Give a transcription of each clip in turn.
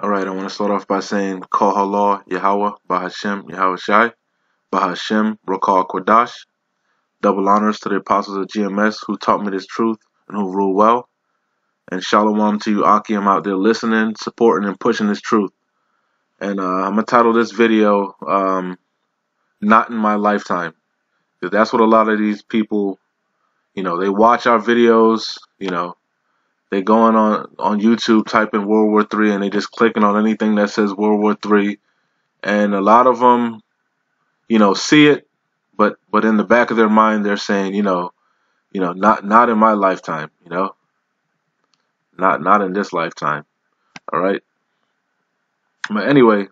All right, I want to start off by saying, Allah, Yahweh, Bahashem, Yahweh Shai, Bahashem, Rakal Quadash. Double honors to the apostles of GMS who taught me this truth and who rule well. And shalom to you, Akim, out there listening, supporting, and pushing this truth. And uh, I'm going to title this video, um, Not in My Lifetime. Because that's what a lot of these people, you know, they watch our videos, you know, they going on on YouTube, typing World War Three, and they just clicking on anything that says World War Three, and a lot of them, you know, see it, but but in the back of their mind, they're saying, you know, you know, not not in my lifetime, you know, not not in this lifetime, all right. But anyway,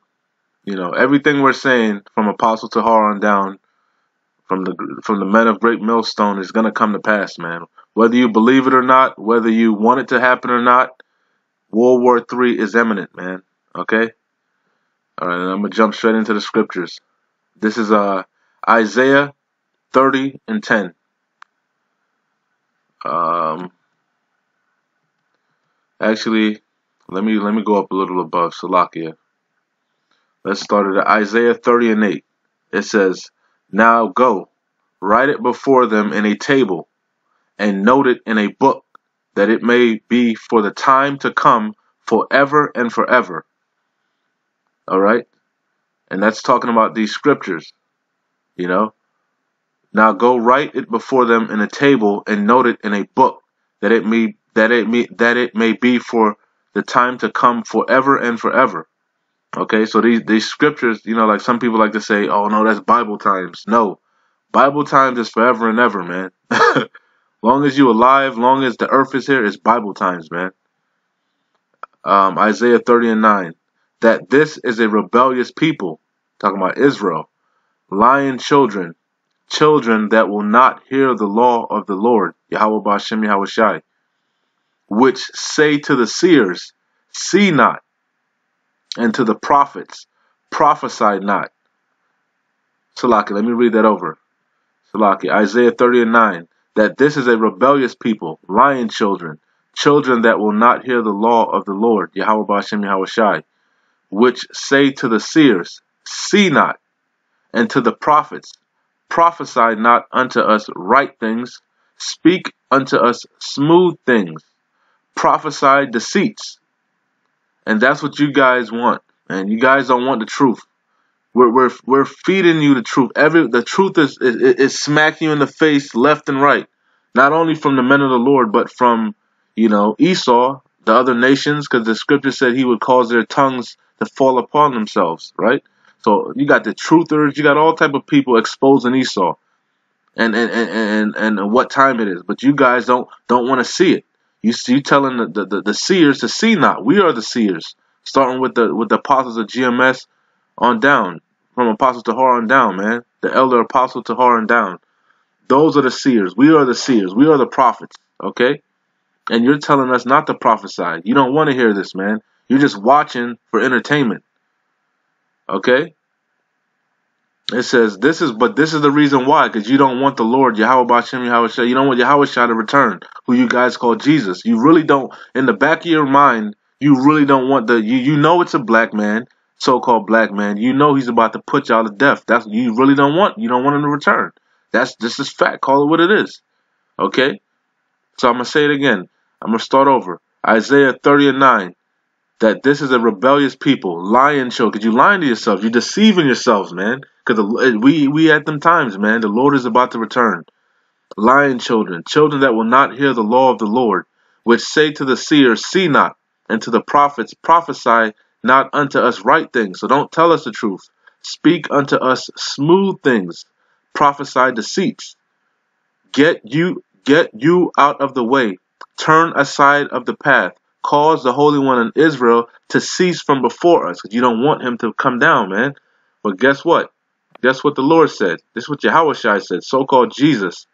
you know, everything we're saying from Apostle Tahar on down, from the from the men of Great Millstone, is gonna come to pass, man. Whether you believe it or not, whether you want it to happen or not, World War III is imminent, man. Okay? All right, I'm going to jump straight into the scriptures. This is uh, Isaiah 30 and 10. Um, actually, let me let me go up a little above Salakia. Let's start at Isaiah 30 and 8. It says, Now go, write it before them in a table and note it in a book, that it may be for the time to come forever and forever. All right? And that's talking about these scriptures, you know? Now go write it before them in a table and note it in a book, that it may that it may that it may be for the time to come forever and forever. Okay, so these these scriptures, you know, like some people like to say, "Oh no, that's Bible times." No, Bible times is forever and ever, man. Long as you alive, long as the earth is here, it's Bible times, man. Um, Isaiah 30 and 9. That this is a rebellious people, talking about Israel, lying children, children that will not hear the law of the Lord, Yahweh Bashem Shai, which say to the seers, See not, and to the prophets, prophesy not. Salaki, let me read that over. Salaki, Isaiah 30 and 9 that this is a rebellious people, lying children, children that will not hear the law of the Lord, Yahweh Bashem Shai, which say to the seers, See not, and to the prophets, Prophesy not unto us right things, speak unto us smooth things, prophesy deceits. And that's what you guys want, and you guys don't want the truth. We're, we're, we're feeding you the truth. Every the truth is, is is smacking you in the face left and right, not only from the men of the Lord, but from you know Esau, the other nations, because the scripture said he would cause their tongues to fall upon themselves, right? So you got the truthers, you got all type of people exposing Esau, and and and and, and what time it is. But you guys don't don't want to see it. You see, you telling the, the, the, the seers to see not. We are the seers, starting with the with the apostles of GMS on down from Apostle Tahar on down, man. The elder Apostle Tahar on down. Those are the seers. We are the seers. We are the prophets, okay? And you're telling us not to prophesy. You don't want to hear this, man. You're just watching for entertainment. Okay? It says this is but this is the reason why, because you don't want the Lord, Yahweh Bashem Yahweh Shah. You don't want Yahweh Shah to return, who you guys call Jesus. You really don't in the back of your mind, you really don't want the you you know it's a black man so-called black man, you know he's about to put y'all to death. That's you really don't want. You don't want him to return. That's this is fact. Call it what it is. Okay. So I'm gonna say it again. I'm gonna start over. Isaiah 30 and 9. That this is a rebellious people, lying show. Cause you lying to yourselves. You're deceiving yourselves, man. Cause we we at them times, man. The Lord is about to return. Lying children, children that will not hear the law of the Lord, which say to the seers, See not, and to the prophets, prophesy not unto us right things. So don't tell us the truth. Speak unto us smooth things. Prophesy deceits. Get you get you out of the way. Turn aside of the path. Cause the Holy One in Israel to cease from before us. Because you don't want him to come down, man. But guess what? Guess what the Lord said? This is what Yahweh said, so-called Jesus,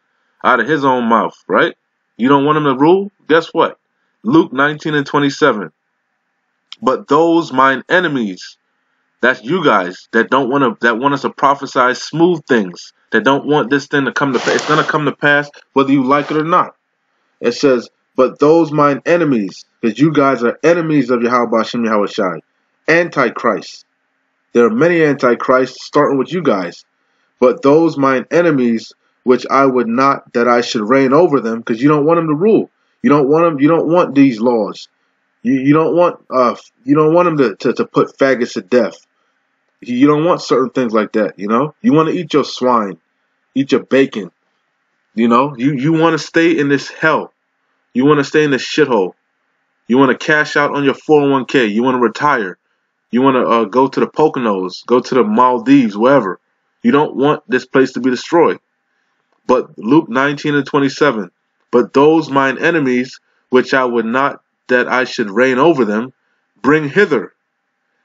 out of his own mouth, right? You don't want him to rule? Guess what? Luke 19 and 27. But those mine enemies, that's you guys that don't want to that want us to prophesy smooth things, that don't want this thing to come to pass. It's gonna come to pass whether you like it or not. It says, but those mine enemies, because you guys are enemies of Yahweh Yahweh Shai. antichrists. There are many antichrists, starting with you guys. But those mine enemies, which I would not that I should reign over them, because you don't want them to rule. You don't want them. You don't want these laws. You you don't want uh you don't want them to, to, to put faggots to death. You don't want certain things like that. You know. You want to eat your swine, eat your bacon. You know. You you want to stay in this hell. You want to stay in this shithole. You want to cash out on your 401k. You want to retire. You want to uh, go to the Poconos, go to the Maldives, wherever. You don't want this place to be destroyed. But Luke 19 and 27. But those mine enemies, which I would not that I should reign over them, bring hither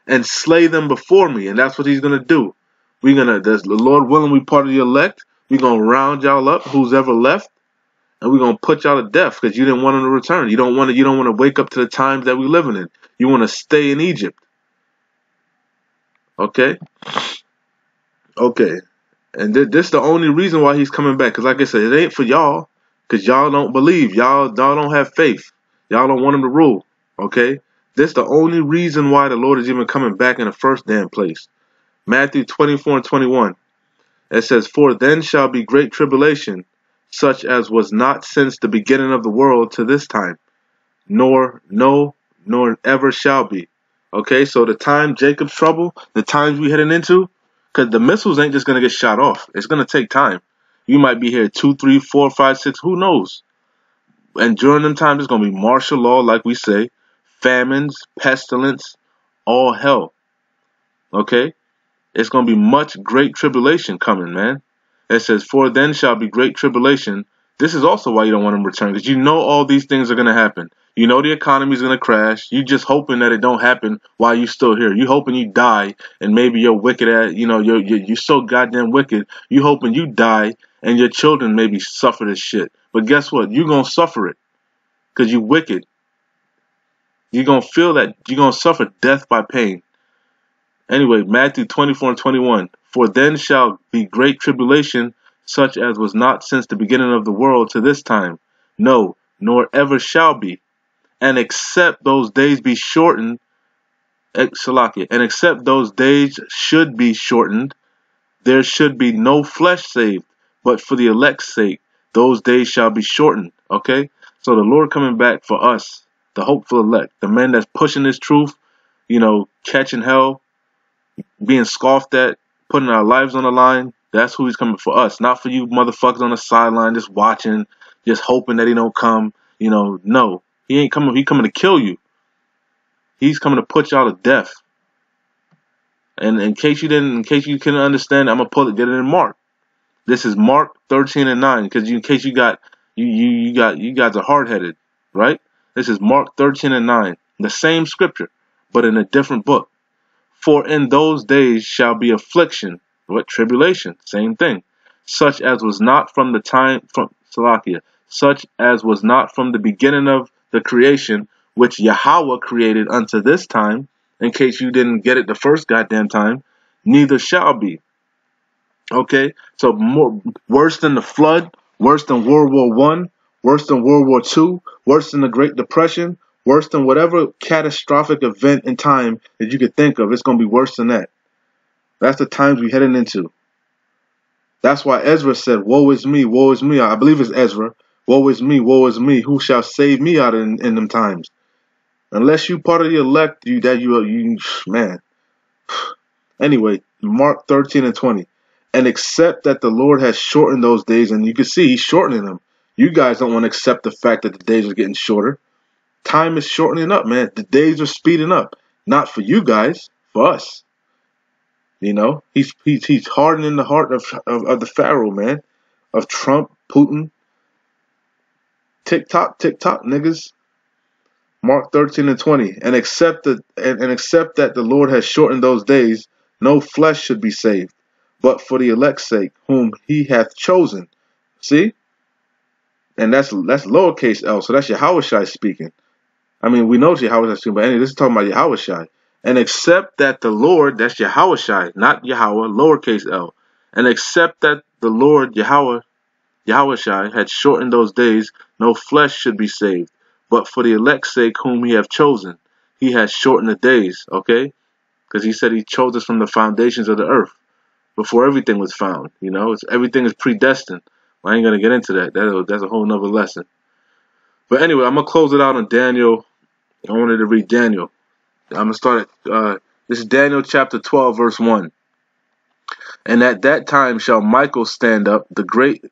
and slay them before me. And that's what he's going to do. We're going to, the Lord willing, we part of the elect. We're going to round y'all up, who's ever left, and we're gonna put y'all to death because you didn't want them to return. You don't want to. You don't want to wake up to the times that we're living in. You want to stay in Egypt. Okay. Okay. And th this the only reason why he's coming back. Cause like I said, it ain't for y'all. Cause y'all don't believe. Y'all y'all don't have faith. Y'all don't want him to rule. Okay. This the only reason why the Lord is even coming back in the first damn place. Matthew 24 and 21. It says, For then shall be great tribulation such as was not since the beginning of the world to this time, nor no, nor ever shall be. Okay, so the time Jacob's trouble, the times we're heading into, because the missiles ain't just gonna get shot off. It's gonna take time. You might be here two, three, four, five, six, who knows? And during them times, it's gonna be martial law, like we say, famines, pestilence, all hell. Okay, it's gonna be much great tribulation coming, man. It says, For then shall be great tribulation. This is also why you don't want them to return, because you know all these things are going to happen. You know the economy is going to crash. You just hoping that it don't happen while you still here. You hoping you die, and maybe you're wicked at, you know, you're, you're, you're so goddamn wicked. You hoping you die, and your children maybe suffer this shit. But guess what? You're going to suffer it, because you're wicked. You're going to feel that. You're going to suffer death by pain. Anyway, Matthew 24 and 21. For then shall be great tribulation, such as was not since the beginning of the world to this time, no, nor ever shall be. And except those days be shortened, and except those days should be shortened, there should be no flesh saved, but for the elect's sake, those days shall be shortened. Okay? So the Lord coming back for us, the hopeful elect, the men that's pushing this truth, you know, catching hell, being scoffed at, putting our lives on the line. That's who he's coming for us, not for you motherfuckers on the sideline just watching, just hoping that he don't come. You know, no, he ain't coming. He coming to kill you. He's coming to put y'all to death. And in case you didn't, in case you couldn't understand, I'm gonna pull it, get it in Mark. This is Mark 13 and 9, because in case you got you you you got you guys are hard headed, right? This is Mark 13 and 9, the same scripture, but in a different book. For in those days shall be affliction, what tribulation, same thing, such as was not from the time from Salakia, such as was not from the beginning of the creation, which Yahweh created unto this time, in case you didn't get it the first goddamn time, neither shall be. Okay, so more worse than the flood, worse than World War One, worse than World War Two, worse than the Great Depression, Worse than whatever catastrophic event in time that you could think of. It's going to be worse than that. That's the times we're heading into. That's why Ezra said, Woe is me, woe is me. I believe it's Ezra. Woe is me, woe is me. Who shall save me out in, in them times? Unless you part of the elect, you that you are you man. Anyway, Mark 13 and 20. And accept that the Lord has shortened those days, and you can see he's shortening them. You guys don't want to accept the fact that the days are getting shorter time is shortening up, man. The days are speeding up. Not for you guys, for us. You know, he's he's he's hardening the heart of of, of the Pharaoh, man, of Trump, Putin. TikTok, TikTok, niggas. Mark 13 and 20. And accept that and, and accept that the Lord has shortened those days, no flesh should be saved, but for the elect's sake, whom he hath chosen. See? And that's that's lowercase L, so that's Yahweh speaking. I mean, we know Yahweh speaking, but anyway, this is talking about Yahweh And except that the Lord, that's Yahweh not Yahweh, lowercase l. And except that the Lord, Yahweh, Yahweh Shai, had shortened those days, no flesh should be saved. But for the elect's sake whom he hath chosen, he has shortened the days, okay? because he said he chose us from the foundations of the earth before everything was found. You know, it's, everything is predestined. I ain't gonna get into that. that that's a whole nother lesson. But anyway, I'm gonna close it out on Daniel. I wanted to read Daniel. I'm gonna start at uh, this is Daniel chapter 12, verse 1. And at that time shall Michael stand up, the great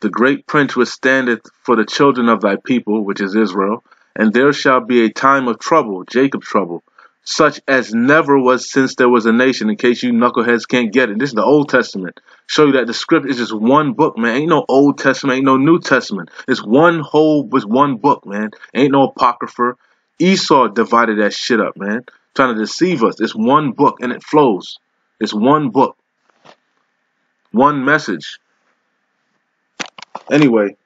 the great prince which standeth for the children of thy people, which is Israel, and there shall be a time of trouble, Jacob's trouble, such as never was since there was a nation, in case you knuckleheads can't get it. This is the Old Testament. Show you that the script is just one book, man. Ain't no Old Testament, ain't no New Testament. It's one whole, it's one book, man. Ain't no apocrypha. Esau divided that shit up, man. Trying to deceive us. It's one book and it flows. It's one book. One message. Anyway,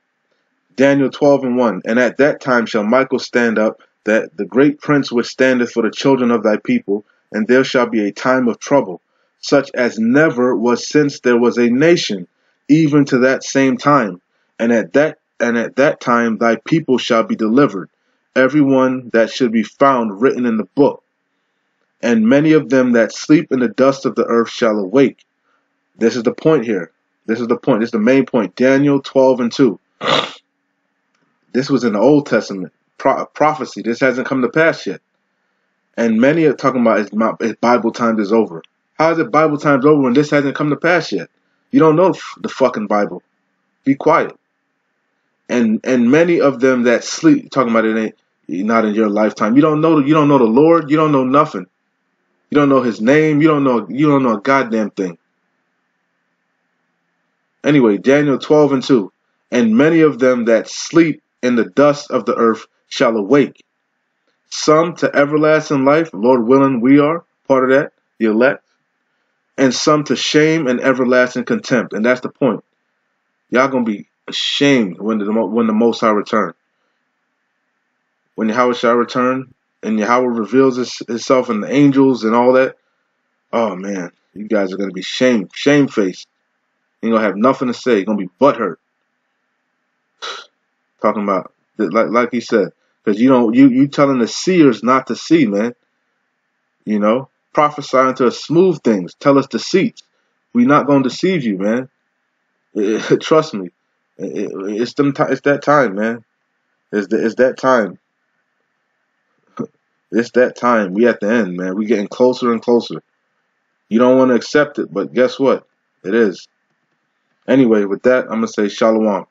Daniel 12 and 1. And at that time shall Michael stand up, that the great prince which standeth for the children of thy people, and there shall be a time of trouble, such as never was since there was a nation, even to that same time. And at that and at that time thy people shall be delivered, every one that should be found written in the book. And many of them that sleep in the dust of the earth shall awake. This is the point here. This is the point. This is the main point. Daniel 12 and 2. This was in the Old Testament Pro prophecy. This hasn't come to pass yet. And many are talking about it's, Bible times is over. How is it Bible times over when this hasn't come to pass yet? You don't know the fucking Bible. Be quiet. And and many of them that sleep talking about it ain't not in your lifetime. You don't know you don't know the Lord. You don't know nothing. You don't know His name. You don't know you don't know a goddamn thing. Anyway, Daniel 12 and 2. And many of them that sleep in the dust of the earth shall awake. Some to everlasting life, Lord willing, we are part of that, the elect. And some to shame and everlasting contempt. And that's the point. Y'all gonna be ashamed when the when the Most High return. When Yahweh shall return, and Yahweh reveals his, himself and the angels and all that. Oh man, you guys are gonna be shame, shame faced. You're gonna have nothing to say. You're gonna be butthurt. Talking about like like he said, because you don't you you telling the seers not to see, man. You know, prophesying to us smooth things, tell us deceits. We're not gonna deceive you, man. Trust me, it, it's them. It's that time, man. It's the, it's that time. it's that time. We at the end, man. We getting closer and closer. You don't want to accept it, but guess what? It is. Anyway, with that, I'm to say shalom.